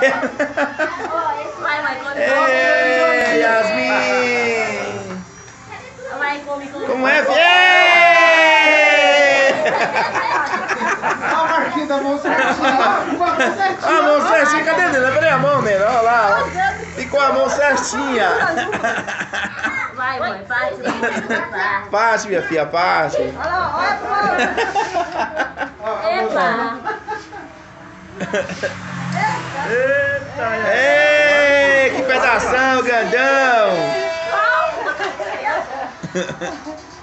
Vai, vai, come. Ei, Yasmin! Como é, filho? Olha a da mão certinha. A mão certinha. A mão certinha, cadê dele? Peraí a mão dele, olha lá. Ficou a mão certinha. Vai, mãe. Vai. Parte, minha filha, parte. Olha lá, olha pro lado. Epa. Eita, Ei, que pedação, grandão!